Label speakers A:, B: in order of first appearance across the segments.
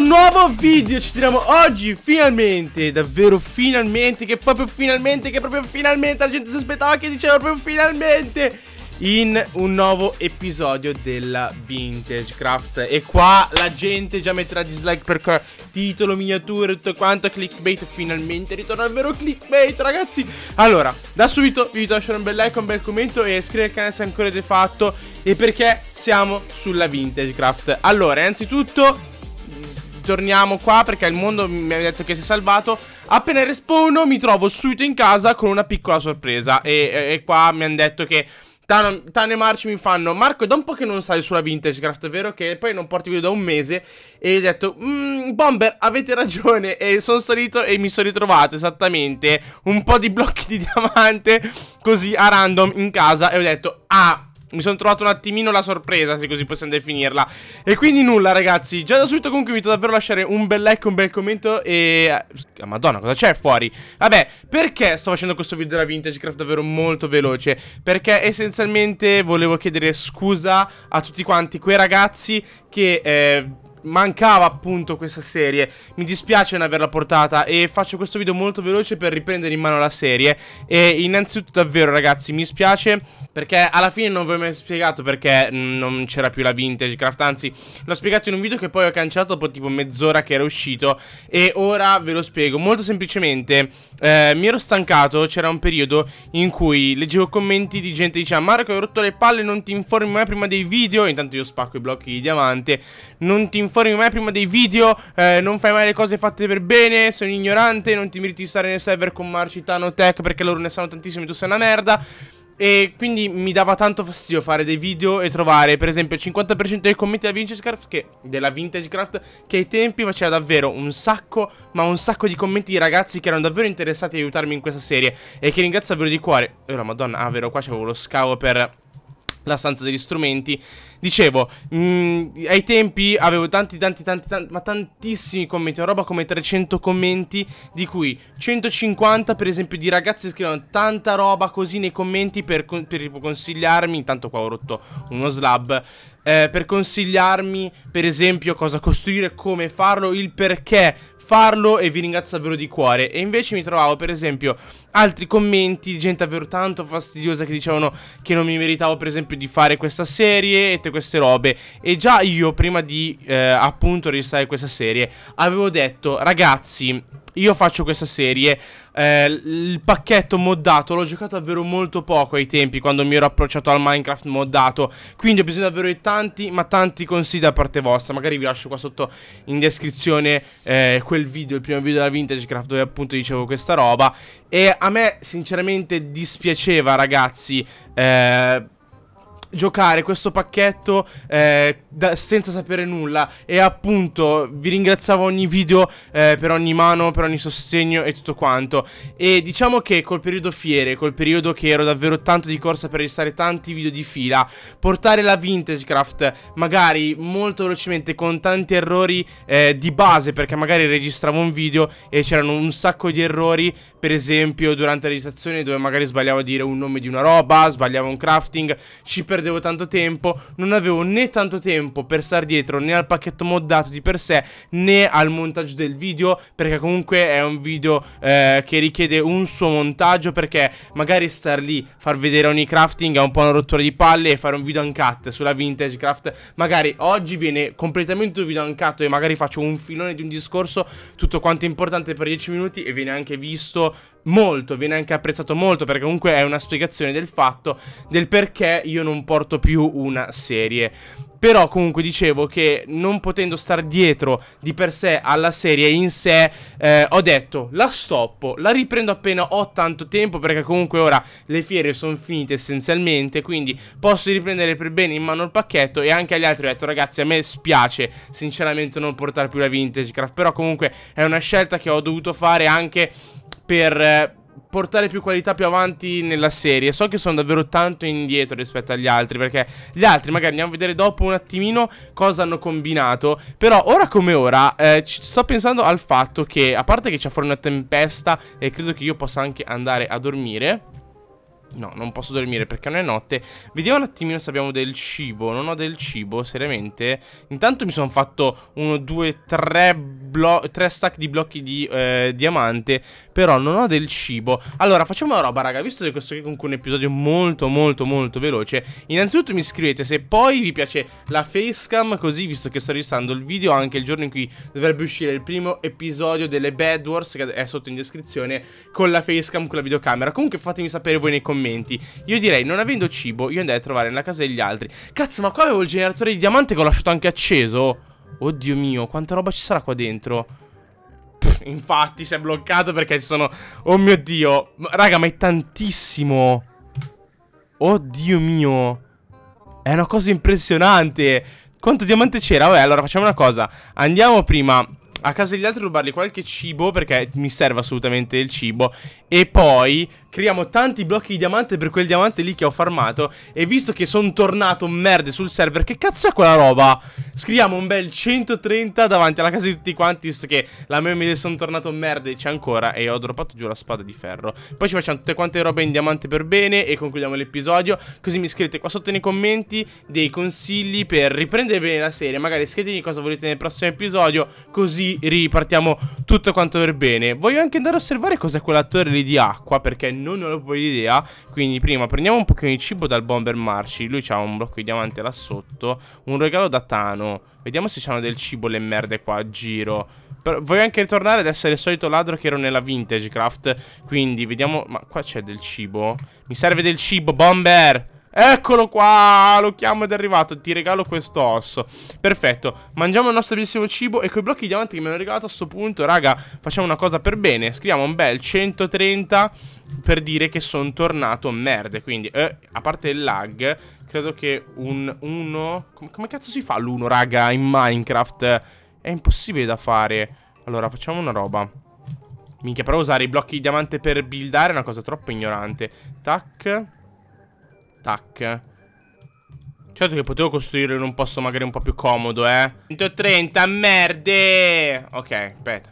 A: questo nuovo video ci tiriamo oggi finalmente, davvero finalmente, che proprio finalmente, che proprio finalmente la gente si aspettava che diceva proprio finalmente in un nuovo episodio della Vintage Craft. E qua la gente già metterà dislike perché titolo, miniature, tutto quanto, clickbait Finalmente ritorna il vero clickbait ragazzi. Allora, da subito vi invito a lasciare un bel like, un bel commento e iscrivervi al canale se ancora avete fatto. E perché siamo sulla Vintage Craft? Allora, innanzitutto torniamo qua perché il mondo mi ha detto che si è salvato. Appena respawno mi trovo subito in casa con una piccola sorpresa. E, e, e qua mi hanno detto che Tano, Tano e Marci mi fanno Marco da un po' che non sali sulla Vintage Craft È vero che poi non porti video da un mese? E ho detto mmm, Bomber avete ragione E sono salito e mi sono ritrovato esattamente Un po' di blocchi di diamante Così a random in casa. E ho detto ah mi sono trovato un attimino la sorpresa, se così possiamo definirla E quindi nulla ragazzi, già da subito comunque vi invito davvero a lasciare un bel like, un bel commento E... Oh, madonna, cosa c'è fuori? Vabbè, perché sto facendo questo video della Vintage Craft davvero molto veloce? Perché essenzialmente volevo chiedere scusa a tutti quanti quei ragazzi che... Eh, mancava appunto questa serie. Mi dispiace non averla portata E faccio questo video molto veloce per riprendere in mano la serie. E innanzitutto davvero ragazzi mi spiace Perché alla fine non vi ho mai spiegato perché non c'era più la Vintage Craft. Anzi l'ho spiegato in un video che poi ho cancellato dopo tipo mezz'ora che era uscito E ora ve lo spiego. Molto semplicemente eh, mi ero stancato C'era un periodo in cui leggevo commenti di gente che diceva Marco hai rotto le palle non ti informi mai prima dei video. Intanto io spacco i blocchi di diamante Non ti informi informi mai prima dei video eh, Non fai mai le cose fatte per bene Sei un ignorante Non ti meriti di stare nel server con Marcitano Tech Perché loro ne sanno tantissimo e tu sei una merda e quindi mi dava tanto fastidio fare dei video e trovare per esempio il 50% dei commenti della Vintage Craft che, della Vintage Craft che ai tempi faceva davvero un sacco ma un sacco di commenti di ragazzi che erano davvero interessati a aiutarmi in questa serie e che ringrazio davvero di cuore. E ora madonna, ah vero qua c'avevo lo scavo per la stanza degli strumenti. Dicevo, mh, mm, ai tempi avevo tanti, tanti, tanti, tanti, ma tantissimi commenti, una roba come 300 commenti, di cui 150 per esempio di ragazzi scrivono tanta roba così nei commenti per, per, per consigliarmi, intanto qua ho rotto uno slab, eh, per consigliarmi per esempio cosa costruire, come farlo, il perché farlo e vi ringrazio davvero di cuore. E invece mi trovavo per esempio altri commenti di gente davvero tanto fastidiosa che dicevano che non mi meritavo per esempio di fare questa serie e tutte queste robe. E già io prima di eh, appunto registrare questa serie avevo detto ragazzi io faccio questa serie eh, Il pacchetto moddato l'ho giocato davvero molto poco ai tempi Quando mi ero approcciato al Minecraft moddato. Quindi ho bisogno davvero di tanti ma tanti consigli da parte vostra. Magari vi lascio qua sotto in descrizione eh, quel video, il primo video della Vintage Craft Dove appunto dicevo questa roba. E a me sinceramente dispiaceva ragazzi eh giocare questo pacchetto eh, da, senza sapere nulla. E appunto vi ringraziavo ogni video eh, per ogni mano, per ogni sostegno e tutto quanto. E diciamo che col periodo fiere, col periodo che ero davvero tanto di corsa per registrare tanti video di fila portare la Vintage Craft magari molto velocemente con tanti errori eh, di base perché magari registravo un video e c'erano un sacco di errori per esempio durante la registrazione dove magari sbagliavo a dire un nome di una roba, sbagliavo un crafting, ci perdevo perdevo tanto tempo Non avevo né tanto tempo per stare dietro né al pacchetto moddato di per sé Né al montaggio del video Perché comunque è un video eh, che richiede un suo montaggio Perché magari star lì, far vedere ogni crafting è un po' una rottura di palle E fare un video uncut sulla vintage craft Magari oggi viene completamente un video uncut E magari faccio un filone di un discorso Tutto quanto importante per 10 minuti E viene anche visto molto, viene anche apprezzato molto perché comunque è una spiegazione del fatto del perché io non porto più una serie. Però comunque dicevo che non potendo stare dietro di per sé alla serie in sé eh, Ho detto la stoppo, la riprendo appena ho tanto tempo Perché comunque ora le fiere sono finite essenzialmente Quindi posso riprendere per bene in mano il pacchetto E anche agli altri ho detto ragazzi a me spiace sinceramente non portare più la Vintage Craft Però comunque è una scelta che ho dovuto fare anche per eh, portare più qualità più avanti nella serie. So che sono davvero tanto indietro rispetto agli altri Perché gli altri magari andiamo a vedere dopo un attimino cosa hanno combinato. Però ora come ora eh, sto pensando al fatto che A parte che c'è fuori una tempesta e credo che io possa anche andare a dormire No, non posso dormire perché non è notte. Vediamo un attimino se abbiamo del cibo. Non ho del cibo, seriamente. Intanto mi sono fatto uno, due, tre, tre stack di blocchi di eh, diamante Però non ho del cibo. Allora, facciamo una roba, raga. Visto che questo è comunque un episodio molto, molto, molto veloce Innanzitutto mi scrivete se poi vi piace la facecam Così, visto che sto registrando il video Anche il giorno in cui dovrebbe uscire il primo episodio delle Bad Wars Che è sotto in descrizione Con la facecam, con la videocamera. Comunque fatemi sapere voi nei commenti commenti. Io direi, non avendo cibo, io andrei a trovare nella casa degli altri. Cazzo, ma qua avevo il generatore di diamante che ho lasciato anche acceso. Oddio mio, quanta roba ci sarà qua dentro? Pff, Infatti si è bloccato perché ci sono... Oh mio Dio. Raga, ma è tantissimo. Oddio mio. È una cosa impressionante. Quanto diamante c'era? Vabbè, allora facciamo una cosa. Andiamo prima a casa degli altri rubargli qualche cibo Perché mi serve assolutamente il cibo. E poi Creiamo tanti blocchi di diamante per quel diamante lì che ho farmato. E visto che sono tornato merde sul server Che cazzo è quella roba? Scriviamo un bel 130 davanti alla casa di tutti quanti Visto che la mia media sono tornato merde c'è ancora E ho droppato giù la spada di ferro. Poi ci facciamo tutte quante robe in diamante per bene E concludiamo l'episodio. Così mi scrivete qua sotto nei commenti Dei consigli per riprendere bene la serie. Magari scrivetemi cosa volete nel prossimo episodio Così ripartiamo tutto quanto per bene. Voglio anche andare a osservare cos'è quella torre lì di acqua Perché non ho poi idea. Quindi prima prendiamo un pochino di cibo dal Bomber Marci. Lui ha un blocco di diamante là sotto. Un regalo da Tano. Vediamo se c'hanno del cibo le merde qua a giro. Però Voglio anche ritornare ad essere il solito ladro che ero nella Vintage Craft. Quindi vediamo. Ma qua c'è del cibo? Mi serve del cibo Bomber Eccolo qua, lo chiamo ed è arrivato, ti regalo questo osso. Perfetto, mangiamo il nostro bellissimo cibo e quei blocchi di diamanti che mi hanno regalato a sto punto Raga, facciamo una cosa per bene. Scriviamo un bel 130 per dire che sono tornato merde Quindi, eh, a parte il lag, credo che un 1 come, come cazzo si fa l'1 raga in Minecraft? È impossibile da fare. Allora, facciamo una roba. Minchia, però usare i blocchi di diamante per buildare è una cosa troppo ignorante. Tac Tac. Certo che potevo costruire in un posto magari un po' più comodo, eh. 130, merde! Ok, aspetta.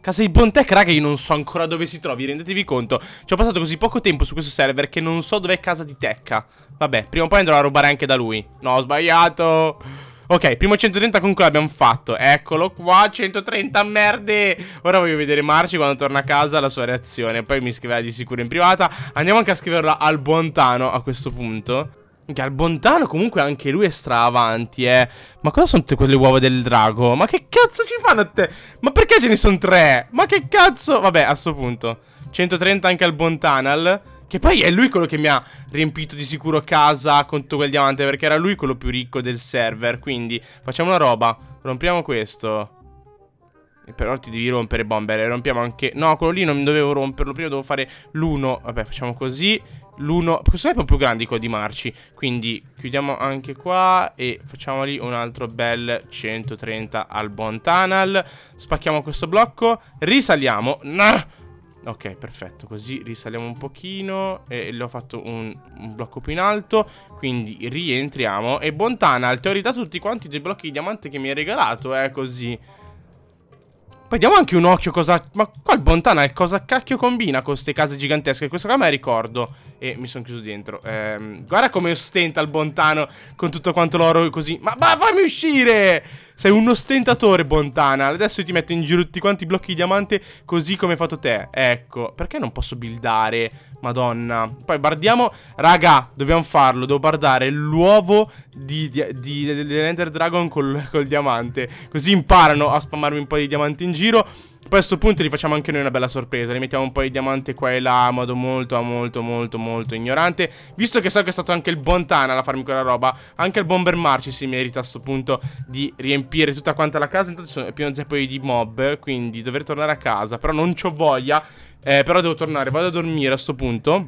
A: Casa di Bontech, raga, io non so ancora dove si trovi, rendetevi conto. Ci ho passato così poco tempo su questo server che non so dov'è casa di Tecca. Vabbè, prima o poi andrò a rubare anche da lui. No, ho sbagliato. Ok, primo 130 comunque l'abbiamo fatto Eccolo qua, 130 merde Ora voglio vedere Marci quando torna a casa la sua reazione Poi mi scriverà di sicuro in privata Andiamo anche a scriverla al Bontano a questo punto che al Bontano comunque anche lui è stra avanti, eh. Ma cosa sono tutte quelle uova del drago? Ma che cazzo ci fanno a te? Ma perché ce ne sono tre? Ma che cazzo? Vabbè, a sto punto. 130 anche al Bontanal. Che poi è lui quello che mi ha riempito di sicuro casa con tutto quel diamante Perché era lui quello più ricco del server Quindi facciamo una roba Rompiamo questo però ti devi rompere bomber Rompiamo anche No quello lì non dovevo romperlo Prima devo fare l'uno Vabbè facciamo così L'uno Questo è più grande quello di Marci Quindi chiudiamo anche qua E facciamoli un altro bel 130 al buon tunnel Spacchiamo questo blocco Risaliamo nah! Ok, perfetto, così risaliamo un pochino e le ho fatto un, un, blocco più in alto, quindi rientriamo. E Bontana, ti ho ridato tutti quanti dei blocchi di diamante che mi hai regalato, eh, così. Poi diamo anche un occhio cosa... Ma qua il Bontana cosa cacchio combina con queste case gigantesche? Questo qua me ricordo. E mi sono chiuso dentro. Ehm, guarda come ostenta il Bontano con tutto quanto l'oro così. Ma, ma fammi uscire! Sei un ostentatore, Bontana. Adesso ti metto in giro tutti quanti i blocchi di diamante così come hai fatto te. Ecco. Perché non posso buildare? Madonna. Poi bardiamo. Raga, dobbiamo farlo. Devo bardare l'uovo di, di, di, dell'Ender Dragon col, col diamante. Così imparano a spammarmi un po' di diamanti in giro. Poi a questo punto li facciamo anche noi una bella sorpresa. Li mettiamo un po' di diamante qua e là modo molto, molto, molto, molto ignorante. Visto che so che è stato anche il Bontana a farmi quella roba Anche il Bomber Marci si merita a questo punto Di riempire tutta quanta la casa. Intanto sono pieno zeppo di mob Quindi dovrei tornare a casa Però non c'ho voglia. Eh, Però devo tornare, vado a dormire a questo punto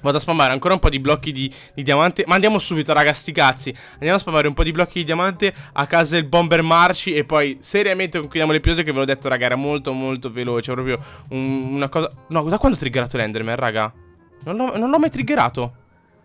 A: Vado a spammare ancora un po' di blocchi di, di, diamante. Ma andiamo subito raga sti cazzi. Andiamo a spammare un po' di blocchi di diamante A casa del bomber marci E poi seriamente concludiamo l'episodio che ve l'ho detto raga Era molto molto veloce Proprio un, una cosa No da quando ho triggerato l'enderman raga? Non l'ho mai triggerato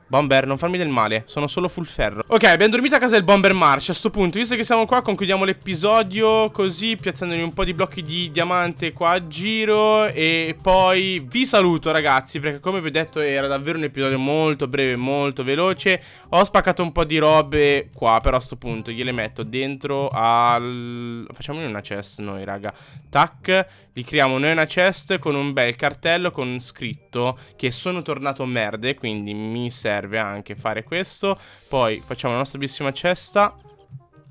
A: Bomber, non farmi del male, sono solo full ferro. Ok, abbiamo dormito a casa del Bomber March A sto punto, visto che siamo qua, concludiamo l'episodio Così, piazzandogli un po' di blocchi di diamante qua a giro. E poi vi saluto ragazzi Perché come vi ho detto era davvero un episodio molto breve, molto veloce. Ho spaccato un po' di robe qua Però a sto punto gliele metto dentro al... Facciamone una chest noi raga. Tac. Li creiamo noi una chest con un bel cartello con scritto che sono tornato merde, quindi mi serve anche fare questo. Poi facciamo la nostra bellissima cesta.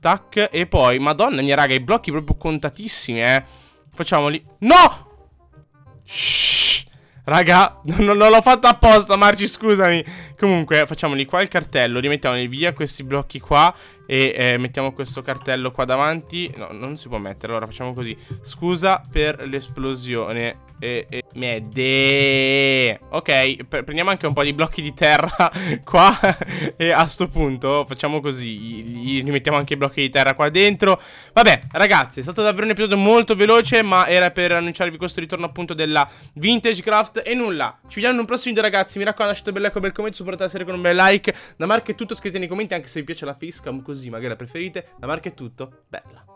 A: Tac, e poi, madonna mia raga, i blocchi proprio contatissimi, eh. Facciamoli. No! Shhh! Raga, non, non l'ho fatto apposta, Marci, scusami. Comunque, facciamoli qua il cartello, rimettiamoli via questi blocchi qua e eh, mettiamo questo cartello qua davanti. No, non si può mettere, allora facciamo così. Scusa per l'esplosione. E, e Mede Ok, prendiamo anche un po' di blocchi di terra qua. E a sto punto facciamo così. Gli rimettiamo anche i blocchi di terra qua dentro. Vabbè, ragazzi, è stato davvero un episodio molto veloce Ma era per annunciarvi questo ritorno appunto della Vintage Craft. E nulla, ci vediamo in un prossimo video ragazzi. Mi raccomando, lasciate bel like, bel commento Supportate la serie con un bel like. Da Marco è tutto, scrivete nei commenti anche se vi piace la fisca così magari la preferite. Da Marco è tutto, bella.